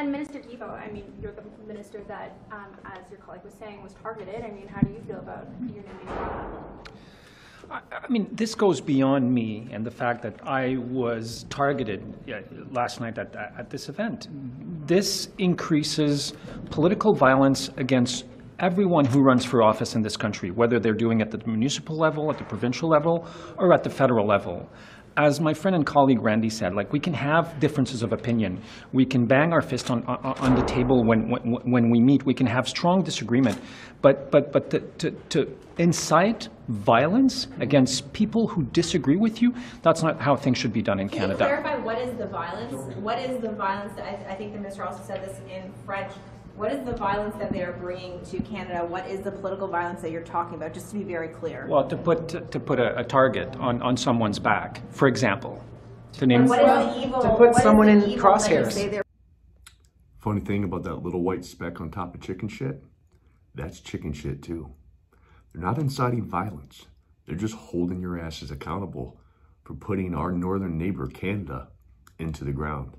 And Minister Evo, I mean, you're the minister that, um, as your colleague was saying, was targeted. I mean, how do you feel about your? I I mean, this goes beyond me and the fact that I was targeted last night at, at this event. This increases political violence against everyone who runs for office in this country, whether they're doing it at the municipal level, at the provincial level, or at the federal level. As my friend and colleague Randy said, like, we can have differences of opinion. We can bang our fist on, on, on the table when, when, when we meet. We can have strong disagreement. But, but, but to, to, to incite violence against people who disagree with you, that's not how things should be done in Can you Canada. clarify what is the violence? What is the violence, that- I, I think the minister also said this in French. What is the violence that they are bringing to Canada? What is the political violence that you're talking about, just to be very clear? Well, to put, to put a, a target on, on someone's back, for example, to name. What is the evil? to put what is someone in evil that crosshairs. Funny thing about that little white speck on top of chicken shit, that's chicken shit too. They're not inciting violence. They're just holding your asses accountable for putting our northern neighbor, Canada, into the ground.